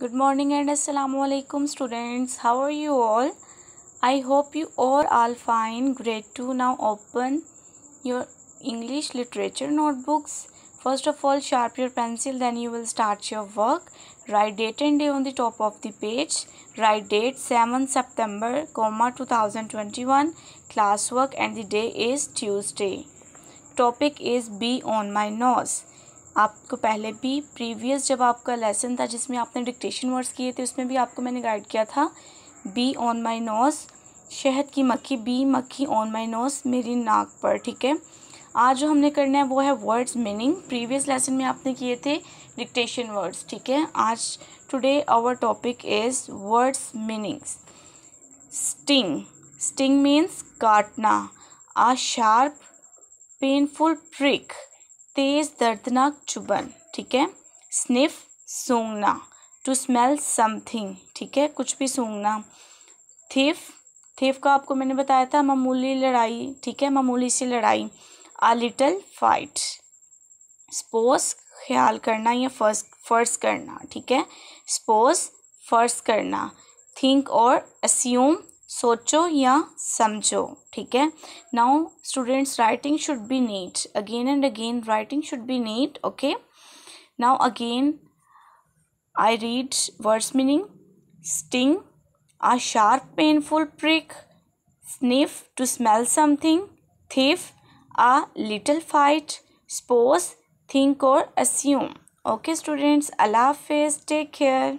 Good morning and assalamu alaikum students. How are you all? I hope you all are fine. Grade 2 now open your English literature notebooks. First of all sharp your pencil then you will start your work. Write date and day on the top of the page. Write date 7 September, comma 2021. Classwork and the day is Tuesday. Topic is be on my nose. आपको पहले भी previous जब आपका lesson था जिसमें आपने dictation words किए थे, उसमें भी आपको मैंने गाइड किया था बी ऑन माई नोज़ शहद की मक्खी बी मक्खी ऑन माई नोज़ मेरी नाक पर, ठीक है? आज जो हमने करना है वो है वर्ड्स मीनिंग प्रीवियस लेसन में आपने किए थे डिक्टेशन वर्ड्स ठीक है? आज today our topic is words meanings sting sting means काटना। आ शार्प पेनफुल प्रिक तेज़ दर्दनाक चुबन ठीक है? स्निफ सूंघना टू स्मेल समथिंग ठीक है? कुछ भी सूंघना। थिफ थिफ का आपको मैंने बताया था, मामूली लड़ाई, ठीक है? मामूली सी लड़ाई। आ लिटल फाइट स्पोज ख्याल करना या फ़र्स्ट फ़र्ज़ करना, ठीक है? स्पोज फ़र्ज़ करना। थिंक और अस्यूम सोचो या समझो, ठीक है? Now students writing should be neat again and again writing should be neat okay now again I read words meaning sting a sharp painful prick sniff to smell something thief a little fight suppose think और assume okay students अला हाफिज take care